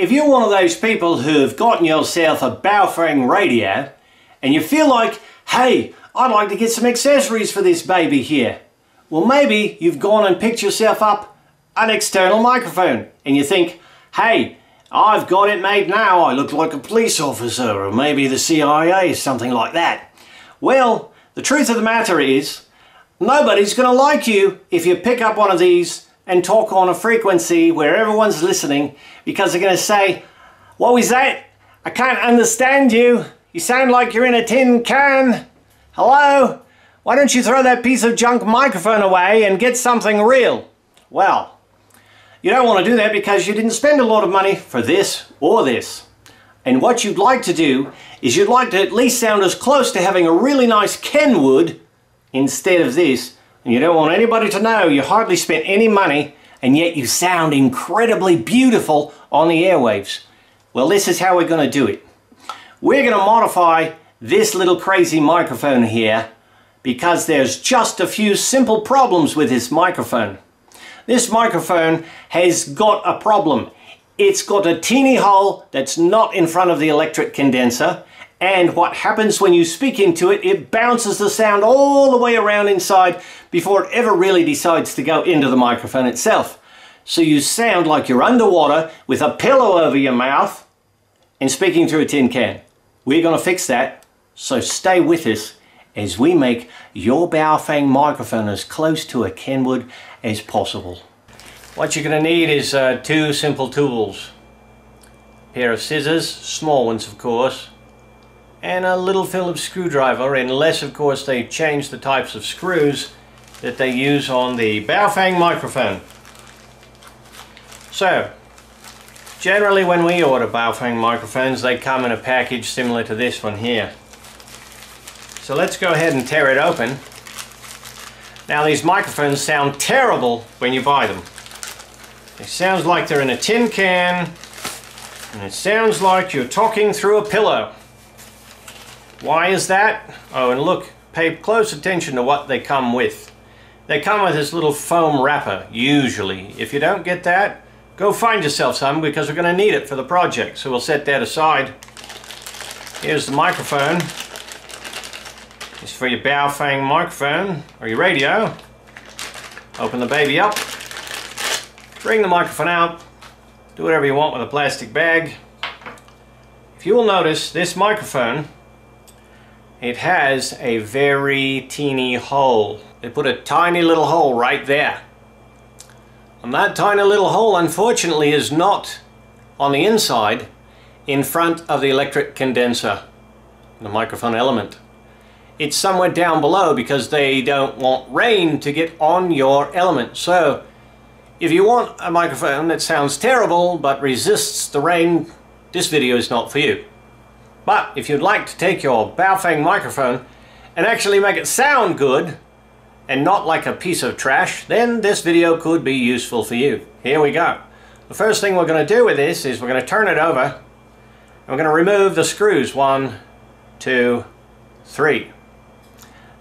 If you're one of those people who've gotten yourself a Baofeng radio and you feel like, hey, I'd like to get some accessories for this baby here. Well, maybe you've gone and picked yourself up an external microphone and you think, hey, I've got it made now. I look like a police officer or maybe the CIA, or something like that. Well, the truth of the matter is, nobody's going to like you if you pick up one of these and talk on a frequency where everyone's listening because they're going to say, what was that? I can't understand you. You sound like you're in a tin can. Hello? Why don't you throw that piece of junk microphone away and get something real? Well, you don't want to do that because you didn't spend a lot of money for this or this. And what you'd like to do is you'd like to at least sound as close to having a really nice Kenwood instead of this. And you don't want anybody to know you hardly spent any money and yet you sound incredibly beautiful on the airwaves. Well, this is how we're going to do it. We're going to modify this little crazy microphone here because there's just a few simple problems with this microphone. This microphone has got a problem. It's got a teeny hole that's not in front of the electret condenser and what happens when you speak into it, it bounces the sound all the way around inside before it ever really decides to go into the microphone itself. So you sound like you're underwater with a pillow over your mouth and speaking through a tin can. We're going to fix that, so stay with us as we make your Baofeng microphone as close to a Kenwood as possible. What you're going to need is uh, two simple tools. A pair of scissors, small ones of course, and a little Phillips screwdriver unless of course they change the types of screws that they use on the Baofeng microphone. So, generally when we order Baofeng microphones they come in a package similar to this one here. So let's go ahead and tear it open. Now these microphones sound terrible when you buy them. It sounds like they're in a tin can and it sounds like you're talking through a pillow. Why is that? Oh, and look, pay close attention to what they come with. They come with this little foam wrapper, usually. If you don't get that, go find yourself some because we're going to need it for the project. So we'll set that aside. Here's the microphone. It's for your Baofeng microphone or your radio. Open the baby up. Bring the microphone out. Do whatever you want with a plastic bag. If you will notice, this microphone it has a very teeny hole. They put a tiny little hole right there. And that tiny little hole unfortunately is not on the inside in front of the electret condenser, the microphone element. It's somewhere down below because they don't want rain to get on your element. So if you want a microphone that sounds terrible but resists the rain, this video is not for you. But if you'd like to take your Baofeng microphone and actually make it sound good and not like a piece of trash, then this video could be useful for you. Here we go. The first thing we're going to do with this is we're going to turn it over and we're going to remove the screws. One, two, three.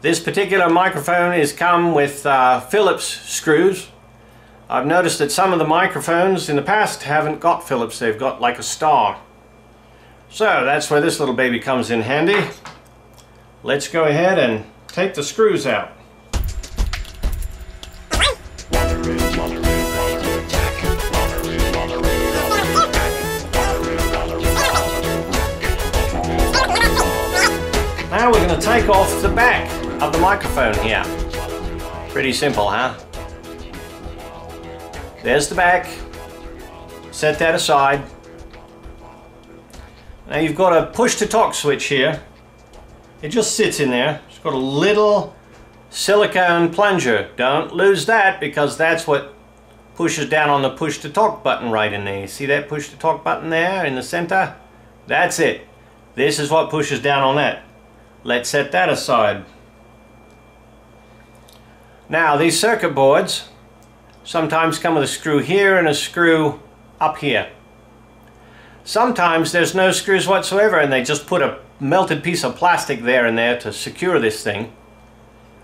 This particular microphone is come with uh, Phillips screws. I've noticed that some of the microphones in the past haven't got Phillips, they've got like a star. So that's where this little baby comes in handy. Let's go ahead and take the screws out. Now we're going to take off the back of the microphone here. Pretty simple, huh? There's the back. Set that aside. Now you've got a push to talk switch here. It just sits in there. It's got a little silicone plunger. Don't lose that because that's what pushes down on the push to talk button right in there. See that push to talk button there in the center? That's it. This is what pushes down on that. Let's set that aside. Now these circuit boards sometimes come with a screw here and a screw up here. Sometimes there's no screws whatsoever and they just put a melted piece of plastic there and there to secure this thing.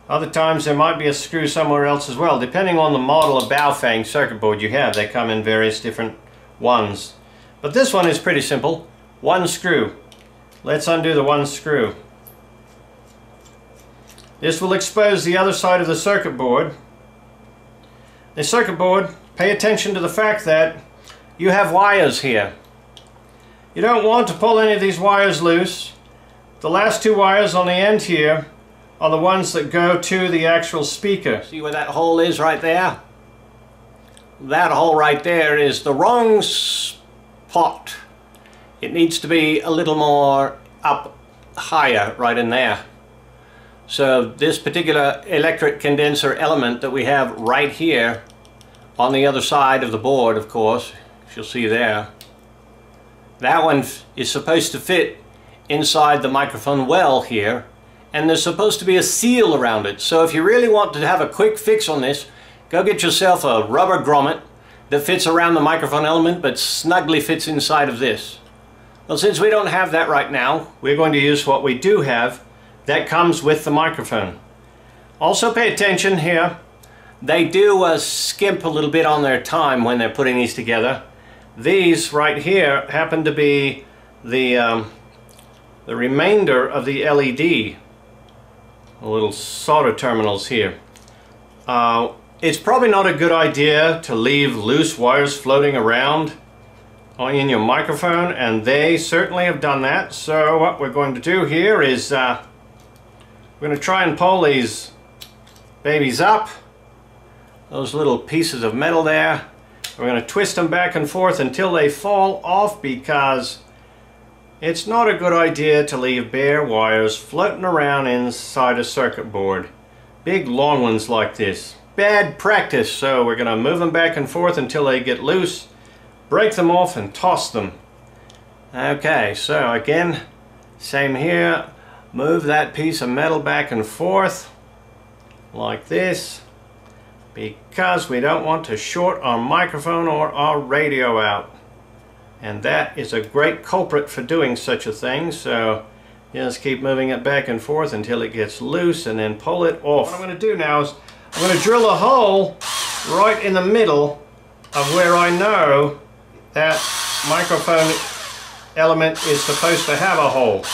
Other times there might be a screw somewhere else as well. Depending on the model of Baofeng circuit board you have, they come in various different ones. But this one is pretty simple. One screw. Let's undo the one screw. This will expose the other side of the circuit board. The circuit board, pay attention to the fact that you have wires here. You don't want to pull any of these wires loose. The last two wires on the end here are the ones that go to the actual speaker. See where that hole is right there? That hole right there is the wrong spot. It needs to be a little more up higher right in there. So this particular electret condenser element that we have right here on the other side of the board, of course, as you'll see there, that one is supposed to fit inside the microphone well here and there's supposed to be a seal around it. So if you really want to have a quick fix on this, go get yourself a rubber grommet that fits around the microphone element but snugly fits inside of this. Well, since we don't have that right now, we're going to use what we do have, that comes with the microphone. Also pay attention here. They do uh, skimp a little bit on their time when they're putting these together. These right here happen to be the, um, the remainder of the LED. Little solder terminals here. Uh, it's probably not a good idea to leave loose wires floating around in your microphone and they certainly have done that so what we're going to do here is uh, we're going to try and pull these babies up. Those little pieces of metal there. We're going to twist them back and forth until they fall off because it's not a good idea to leave bare wires floating around inside a circuit board. Big long ones like this. Bad practice, so we're going to move them back and forth until they get loose, break them off and toss them. Okay, so again, same here move that piece of metal back and forth like this because we don't want to short our microphone or our radio out and that is a great culprit for doing such a thing so just keep moving it back and forth until it gets loose and then pull it off. What I'm going to do now is I'm going to drill a hole right in the middle of where I know that microphone element is supposed to have a hole.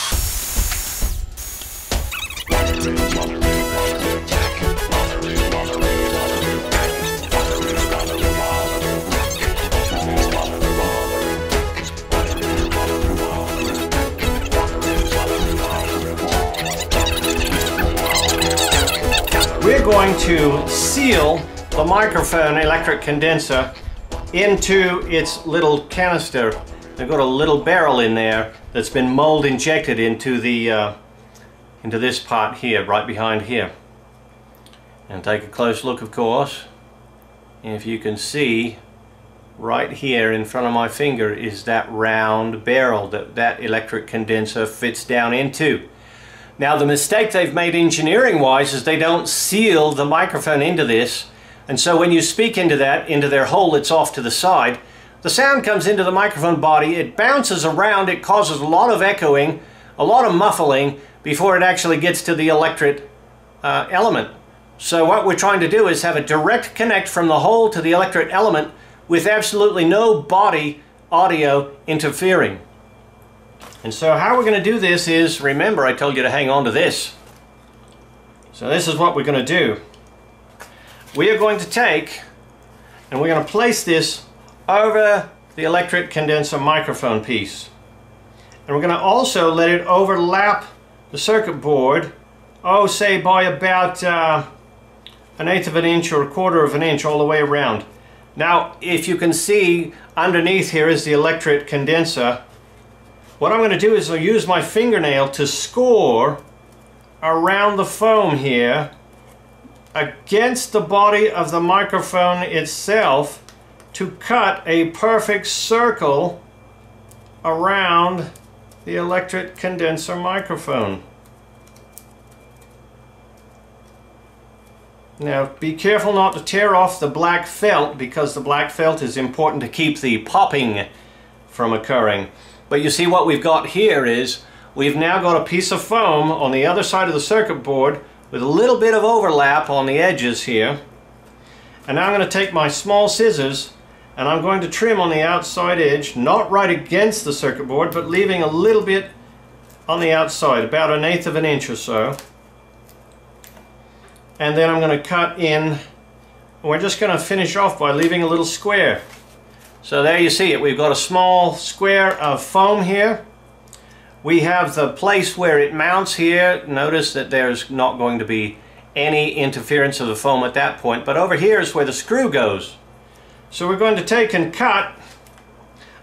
To seal the microphone electret condenser into its little canister. They've got a little barrel in there that's been mold injected into the uh, into this part here, right behind here. And take a close look, of course. if you can see, right here in front of my finger is that round barrel that that electret condenser fits down into. Now the mistake they've made engineering wise is they don't seal the microphone into this and so when you speak into that, into their hole that's off to the side, the sound comes into the microphone body, it bounces around, it causes a lot of echoing, a lot of muffling before it actually gets to the electret uh, element. So what we're trying to do is have a direct connect from the hole to the electret element with absolutely no body audio interfering. And so how we're going to do this is, remember I told you to hang on to this. So this is what we're going to do. We are going to take and we're going to place this over the electret condenser microphone piece. And we're going to also let it overlap the circuit board, oh say by about uh, an eighth of an inch or a quarter of an inch all the way around. Now if you can see underneath here is the electret condenser what I'm going to do is I'll use my fingernail to score around the foam here against the body of the microphone itself to cut a perfect circle around the electret condenser microphone. Now be careful not to tear off the black felt because the black felt is important to keep the popping from occurring. But you see what we've got here is we've now got a piece of foam on the other side of the circuit board with a little bit of overlap on the edges here. And now I'm going to take my small scissors and I'm going to trim on the outside edge, not right against the circuit board, but leaving a little bit on the outside, about an eighth of an inch or so. And then I'm going to cut in, we're just going to finish off by leaving a little square. So there you see it, we've got a small square of foam here. We have the place where it mounts here. Notice that there's not going to be any interference of the foam at that point, but over here is where the screw goes. So we're going to take and cut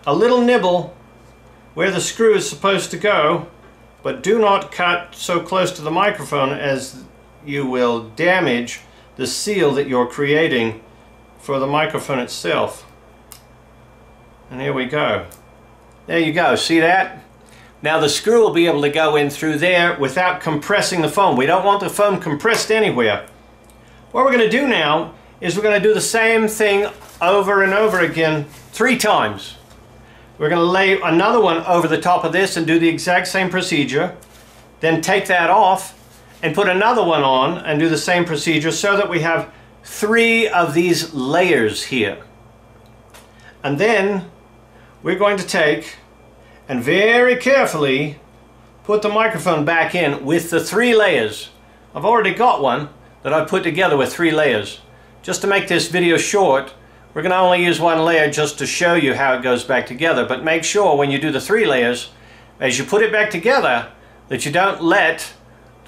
a little nibble where the screw is supposed to go, but do not cut so close to the microphone as you will damage the seal that you're creating for the microphone itself. And here we go. There you go, see that? Now the screw will be able to go in through there without compressing the foam. We don't want the foam compressed anywhere. What we're going to do now is we're going to do the same thing over and over again three times. We're going to lay another one over the top of this and do the exact same procedure. Then take that off and put another one on and do the same procedure so that we have three of these layers here. And then we're going to take and very carefully put the microphone back in with the three layers. I've already got one that I've put together with three layers. Just to make this video short, we're going to only use one layer just to show you how it goes back together, but make sure when you do the three layers, as you put it back together, that you don't let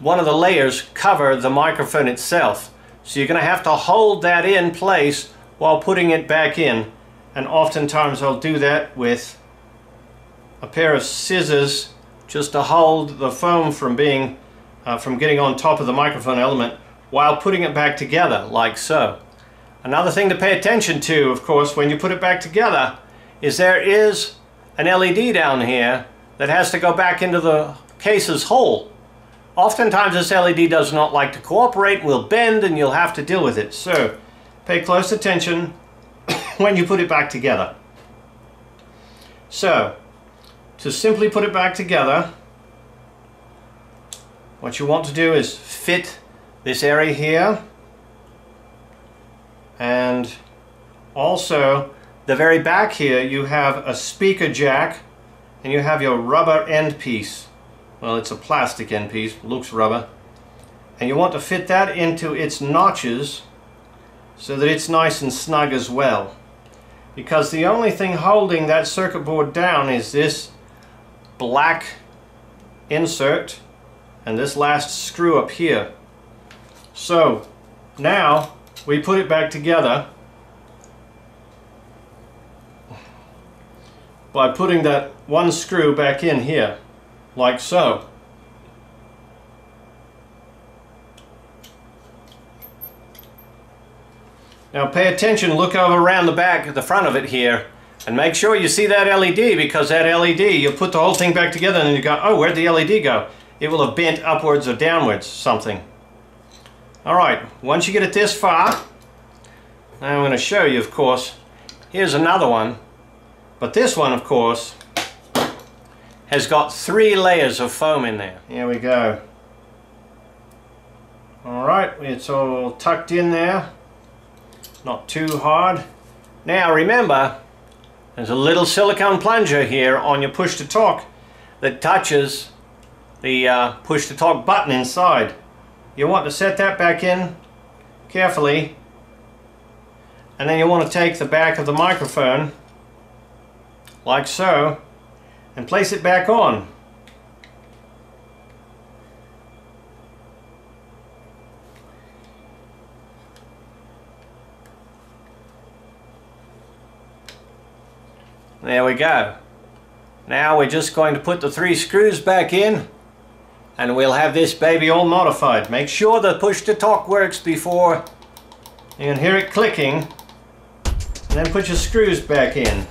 one of the layers cover the microphone itself. So you're going to have to hold that in place while putting it back in. And oftentimes I'll do that with a pair of scissors just to hold the foam from being uh, from getting on top of the microphone element while putting it back together like so. Another thing to pay attention to, of course, when you put it back together, is there is an LED down here that has to go back into the case's hole. Oftentimes this LED does not like to cooperate, will bend, and you'll have to deal with it. So, pay close attention when you put it back together. So, to simply put it back together, what you want to do is fit this area here and also the very back here you have a speaker jack and you have your rubber end piece. Well it's a plastic end piece looks rubber. And you want to fit that into its notches so that it's nice and snug as well because the only thing holding that circuit board down is this black insert and this last screw up here. So now we put it back together by putting that one screw back in here like so now pay attention look over around the back the front of it here and make sure you see that LED because that LED you'll put the whole thing back together and you go oh where'd the LED go it will have bent upwards or downwards something Alright, once you get it this far, I'm going to show you, of course, here's another one. But this one, of course, has got three layers of foam in there. Here we go. Alright, it's all tucked in there. Not too hard. Now remember, there's a little silicone plunger here on your push to talk that touches the uh, push to talk button inside. You want to set that back in carefully and then you want to take the back of the microphone like so and place it back on. There we go. Now we're just going to put the three screws back in and we'll have this baby all modified. Make sure the push to talk works before you can hear it clicking and then put your screws back in.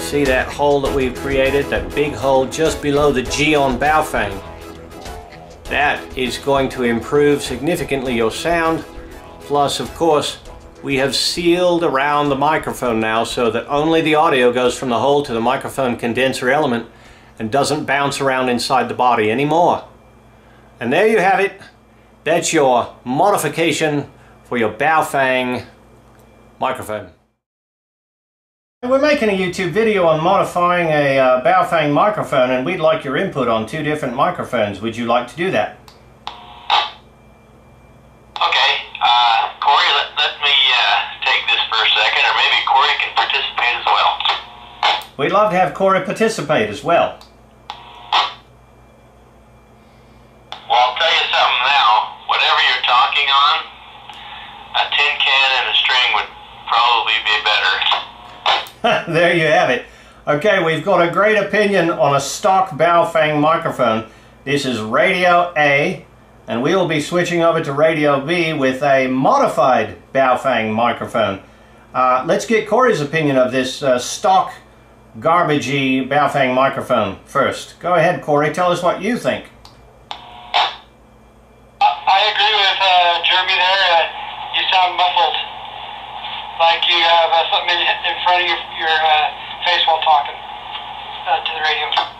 See that hole that we've created, that big hole just below the G on Baofeng? That is going to improve significantly your sound, plus of course we have sealed around the microphone now so that only the audio goes from the hole to the microphone condenser element and doesn't bounce around inside the body anymore. And there you have it. That's your modification for your Baofeng microphone. We're making a YouTube video on modifying a uh, Baofeng microphone and we'd like your input on two different microphones. Would you like to do that? Okay, uh, Corey, let, let me uh, take this for a second, or maybe Corey can participate as well. We'd love to have Corey participate as well. Well, I'll tell you something now. Whatever you're talking on, a tin can and a string would probably be better. there you have it. Okay, we've got a great opinion on a stock Baofeng microphone. This is Radio A, and we will be switching over to Radio B with a modified Baofeng microphone. Uh, let's get Corey's opinion of this uh, stock garbagey Baofeng microphone first. Go ahead, Corey. Tell us what you think. I agree with uh, Jeremy there. Uh, you sound muffled, like you have uh, something in, front of your, your uh, face while talking uh, to the radio.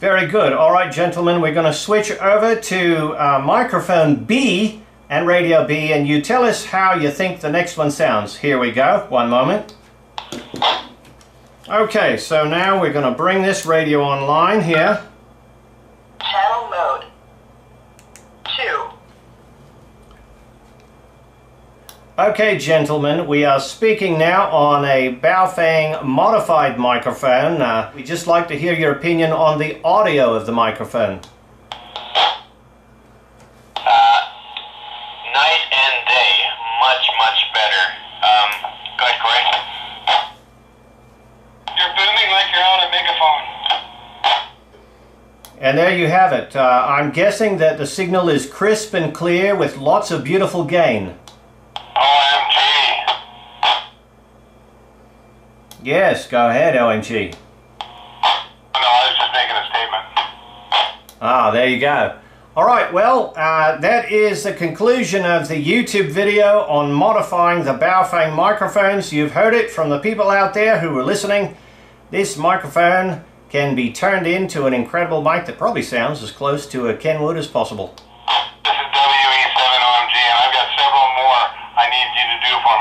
Very good. All right, gentlemen, we're going to switch over to uh, microphone B and radio B, and you tell us how you think the next one sounds. Here we go. One moment. Okay, so now we're going to bring this radio online here. Okay, gentlemen, we are speaking now on a Baofeng modified microphone. Uh, we'd just like to hear your opinion on the audio of the microphone. Uh, night and day, much, much better. Um, go ahead, Corey. You're booming like you're on a megaphone. And there you have it. Uh, I'm guessing that the signal is crisp and clear with lots of beautiful gain. OMG. Yes, go ahead, OMG. No, I was just making a statement. Ah, there you go. All right, well, uh, that is the conclusion of the YouTube video on modifying the Baofeng microphones. You've heard it from the people out there who were listening. This microphone can be turned into an incredible mic that probably sounds as close to a Kenwood as possible.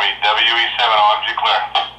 To do for me. WE7OMG clear.